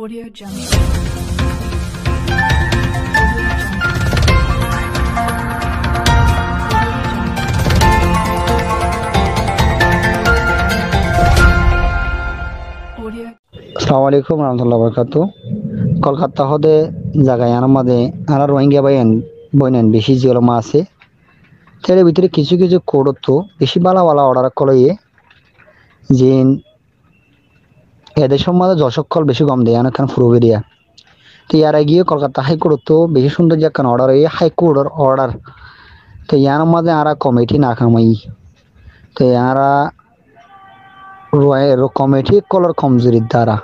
Audio Jungle. আসসালামু আলাইকুম রহমতুল্লাহ বরকাতু কলকাতা হদে জায়গায় আনার মাঝে আনার রোহিঙ্গা বাইন বইনেন বেশি জিওলমা আছে। তার ভিতরে কিছু কিছু কোড তো, বেশি বালা বালা অর্ডার কলইয়ে যে এদেশের মাঝে যশকল বেশি কম দেয় অনেকখান ফুরুবেরিয়া। তো ইয়ার গিয়ে কলকাতা হাইকোর্ট তো বেশি সুন্দর যে একখান অর্ডার এই হাইকোর্টের অর্ডার তো ইয়ার মাঝে আরা কমিটি না কামাই। তো ইয়ারা কমিটি কলর কমজোরির দ্বারা।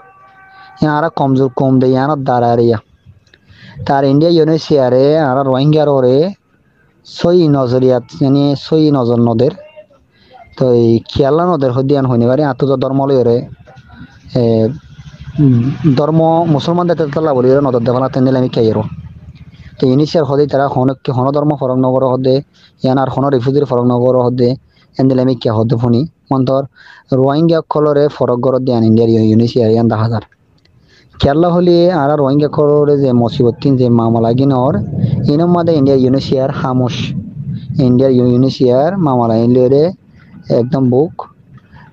ইয়ারা কমজোর কম দেয় ইয়ানোর দ্বারা ইয়া। তার ইন্ডিয়া ইউনিসিয়ারে আর ওরে সই নজরিয়াত মানে সই নজর নদের। তো এই খেয়ালা নদের হদিয়ান হইনি পারে আত্মজ লইরে ধর্ম মুসলমান তেতলা তালা বলি নদর দেফালা তেন আমি খাইরো তো ইউনিসিয়ার হদে তারা হন হন ধর্ম ফরক নগর হদে ইয়ান আর হন রিফিউজির ফরক নগর হদে এন্দিলে আমি কে হদে ফোনি মন্তর রোহিঙ্গা কলরে ফরক গরত দিয়ান ইন্ডিয়ার ইউনিসিয়ার ইয়ান দেখা যার কেরলা হলি আর রোহিঙ্গা কলরে যে মসিবতিন যে মামলা গিনর ইনম মাদে ইন্ডিয়ার ইউনিসিয়ার হামুস ইন্ডিয়ার ইউনিসিয়ার মামলা ইন্ডিয়ারে একদম বুক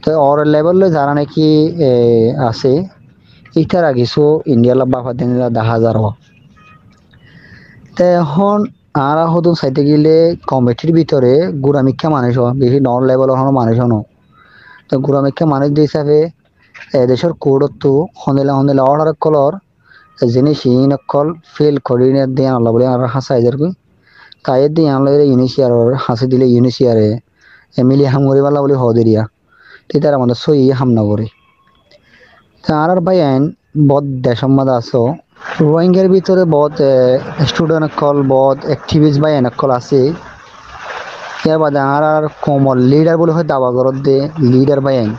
তো অর লেভেল যারা নাকি আছে, ইতারা কিছু ইন্ডিয়ার বাফা দিন দেখা যার তে এখন আর হদুন চাইতে গেলে কমিটির ভিতরে গুড়ামিক্ষা মানুষ বেশি নন লেভেল হন মানুষ হন তো গুড়ামিক্ষা মানুষ হিসাবে দেশের কোডতো হন্দেলা হন্দেলা অর্ডার কলর জিনিস ইন কল ফেল করি দিয়ে আনলা বলে আর হাসা এদের কই। তাই দিয়ে আনলে ইউনিসিয়ার, হাসি দিলে ইউনিসিয়ারে এমিলি হামরি বালা বলে হদেরিয়া তার আমাদের সই হামনা করে তা আর আর ভাই আইন দেশের মধ্যে আছো। রোহিঙ্গার ভিতরে বহুত স্টুডেন্ট কল বহুত অ্যাক্টিভিস্ট বাই এনে কল আছে। ইয়ার বাদে আর আর কমল লিডার বলে হয় দাবা ঘরত দে লিডার বাই আইন।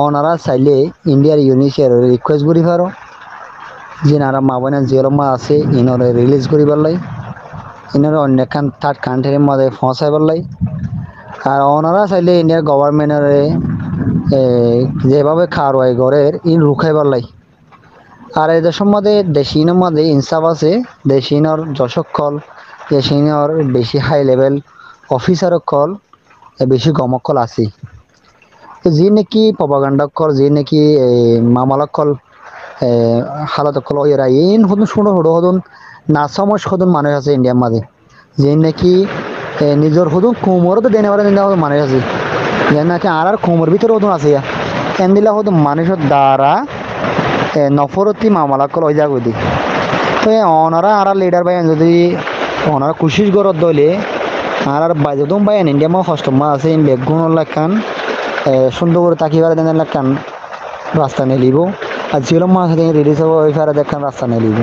ওনারা চাইলে ইন্ডিয়ার ইউনিসিয়ার রিকোয়েস্ট করি পারো। যে নারা মা বোনের জিরমা আছে, ইনরে রিলিজ করিবার লাই ইনরে অন্য থার্ড কান্ট্রির মধ্যে পৌঁছাইবার লাই আর ওনারা চাইলে ইন্ডিয়ার গভর্নমেন্টের যেভাবে খাওয়াই ঘরের ইন রুখাইবার লাই। আর এদের সম্বন্ধে দেশিনের মধ্যে ইনসাফ আছে, দেশিনর যশকল দেশিনর বেশি হাই লেভেল অফিসার কল বেশি গমকল আছে যি নেকি প্রপাগান্ডাকল যি নেকি মামালকল হালতকল এরা ইন হদুন শুনো হদো হদুন নাসমস হদুন মানুষ আছে ইন্ডিয়ার মাঝে। যে নাকি নিজের হদুন কোমরও তো মানুষ আছে। নাকি আর আর কোমর ভিতরে হদুন আছে ইয়া। এন দিলা হদুন মানুষের দ্বারা নফরতি মামলাকল হয়ে যাবে দি। তো এ ওনারা আর লিডার ভাই যদি ওনারা কুশিস গরত দলে আর আর বাজেদম ভাই ইন্ডিয়া মা হস্তমা আছে ইন বেগুন লাখান সুন্দর করে তাকিয়ে দেন লাখান রাস্তা নিয়ে লিব। আর জিরো মাস থেকে রিলিজ হব, ওই ফেরা দেখান রাস্তা নিয়ে লিব।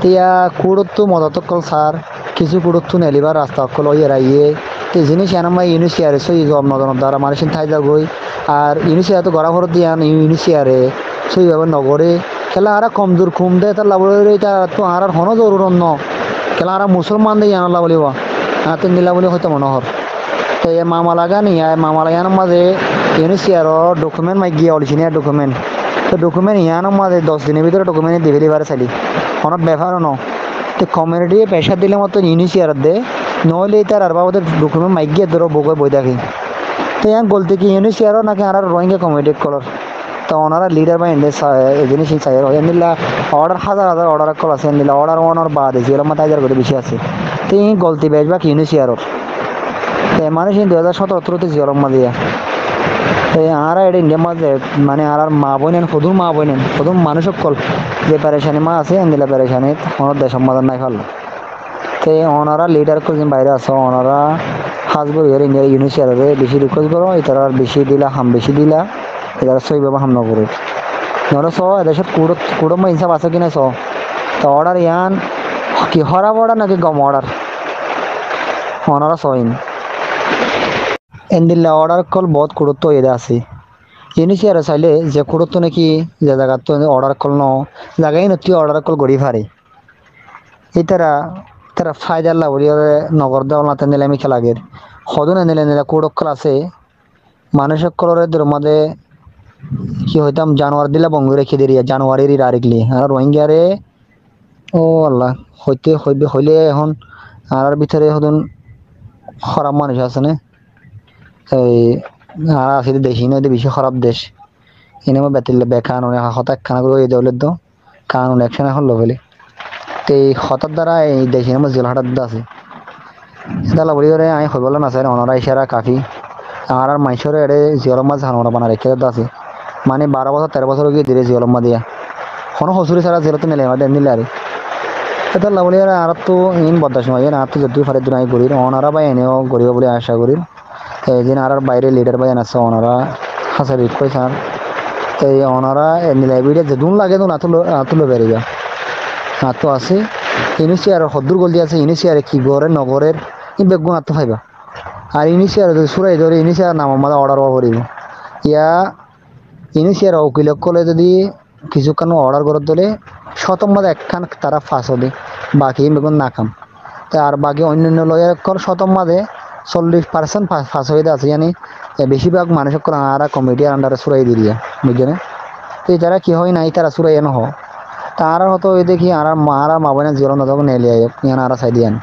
তিয়া মদত কল সার, কিছু কুড়ত্তু নেলিবার রাস্তা অকল ওই এরাইয়ে তো জিনিস এনামা ইউনিসিয়ারে সই জব নদন দ্বারা মানুষের ঠাই যাগই আর ইউনিসিয়ার তো গড়া ভরত দিয়ান ইউনিসিয়ারে সই ভাবে নগরে। খেলা আর কমজোর খুম দে, তার লাভরে এটা তো আর হন জরুর ন খেলা আর মুসলমান দিয়ে আনলা বলিব হ্যাঁ তিন দিলা বলি হয়তো মনোহর। তো এ মামা লাগা নি আর মামা লাগানোর মাঝে ইউনিসিয়ারর ডকুমেন্ট মাই গিয়ে অরিজিনাল ডকুমেন্ট তো ডকুমেন্ট ইয়ানোর মাঝে দশ দিনের ভিতরে ডকুমেন্ট দিবে দিবারে চালি অনেক ব্যাপারও ন। তো কমিউনিটি প্রেশার দিলে মতো ইউনিসিয়ার দে। নহলে তার আর বাবদের ডকুমেন্ট মাই গিয়ে ধরো বগৈ বই দেখি। তো ইয়ান বলতে কি ইউনিসিয়ারও নাকি আর রোহিঙ্গা কমিউনিটি কলর তো ওনারা লিডার বা এন্ডে জিনিস চাই এন্দিলা অর্ডার হাজার হাজার অর্ডার কল আছে এন্দিলা অর্ডার ওনার বাদ আছে এরকম হাজার করে বেশি আছে। তো এই গলতি বেশ বেশবাক ইউনিসিয়ারর তো মানুষ দুই হাজার সতেরোতে জিওলম মাদিয়া তো আর এটা ইন্ডিয়ার মাঝে মানে আর আর মা বোনেন সদুর মা বোনেন সদুর মানুষ কল, যে প্যারেশানি মা আছে এন্দিলা প্যারেশানি ওনার দেশ সমাধান নাই ফেলল তো ওনারা লিডার কোচিং বাইরে আছে, ওনারা হাজবর ইয়ার ইন্ডিয়ার ইউনিসিয়ারে বেশি রিকোয়েস্ট করো এটার আর বেশি দিলা, হাম বেশি দিলা এটার সই বাবা হাম নকরো। নহলে চ, এদেশত কুড়ো কুড়ো ইনসাফ আছে কিনা চ। তো অর্ডার ইয়ান, কি হরাব অর্ডার নাকি গম অর্ডার ওনারা সইন অর্ডার কল বহুত গুরুত্ব এদে আছে। ইউনিসিয়ারে চাইলে যে গুরুত্ব নাকি যে জায়গাত অর্ডার কল ন জায়গায় নতি অর্ডার কল গড়ি ফারে এতারা তারা ফায়দার লাভরি নগর দেওয়াল না তেন্দিলে আমি খেলাগের সদন এনিলে নিলে কুড়ক আছে মানুষের কলরের মধ্যে কি হইতাম, জানুয়ারি দিলা বঙ্গ রেখে দিয়ে জানুয়ারির আরেকলি আর রোহিঙ্গারে ও আল্লাহ, হইতে হইলে এখন আর ভিতরে হদন খারাপ মানুষ আছে না। এই আছে দেশি নয় বেশি খারাপ দেশ। এনে আমার বেতিলে বেকান হঠাৎ খানা করে এই দৌলত তো কানুন একশন এখন লবেলে তো এই হঠাৎ দ্বারা এই দেশি নামে জেল আছে। সেটা বলি করে আমি হইবল না স্যার অনরা ইশারা কাফি। আর আর মাইসরে এড়ে জিয়লম মাছ হানোরা বানা রেখে আছে। মানে বারো বছর তেরো বছর গিয়ে দিলে জিয়লম মা দিয়া। কোনো হসুরি ছাড়া জেলতে নিলে আমাদের নিলে আর এটা লাভলি আর তো ইন বদাস নয় আর তো যদি ফারে দুনাই করি অনারা বা এনেও করিব বলে আশা করি এই দিন আর বাইরে লিডার বাই আছে অনারা হাসারি স্যার এই নিলে ভিডিও যে দুন লাগে দুন আতুলো আতুলো বেরিয়ে আতো আছে, ইনিশিয়ার হদ্দুর গল আছে, ইনিশিয়ারে কি গড়ের নগরের বেগুন আতো ফাইবা আর ইনিশিয়ার যদি সুরাই ধরে, ইনিশিয়ার নাম আমাদের অর্ডার করিব ইয়া ইনিশিয়ার উকিল কলে যদি কিছুক্ষণ অর্ডার করে দিলে শতম মাদে একখান তারা ফাঁস হবে, বাকি বেগুন না খাম। তা আর বাকি অন্যান্য লয়ার কল মাদে চল্লিশ পার্সেন্ট ফাঁস হয়ে আছে জানি বেশিরভাগ মানুষের করে আরা কমিটির আন্ডারে সুরাই দিয়ে বুঝছেন তো তারা কি হয় নাই তারা সুরাই এনে হয় তারা হতো ওই দেখি আর মারা মা বোনের জীবন তখন নেলি আইব ইয়ান আর চাই দিয়ান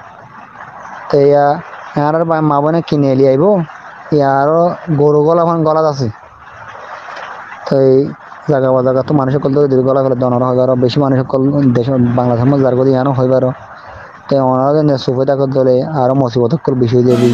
তো ইয়া আর মা বোনে কিনে এলি আইব ইয়ারও গরু গলা এখন গলাত আছে। তো এই জায়গা বা জায়গা তো মানুষের কল দীর্ঘ গলা গেলে দনর হয় বেশি মানুষের কল দেশ বাংলাদেশের মধ্যে যার কদি ইয়ানো হইবার তো ওনারা সুফে থাকার দলে আরও মুসিবত বিষয় বেশি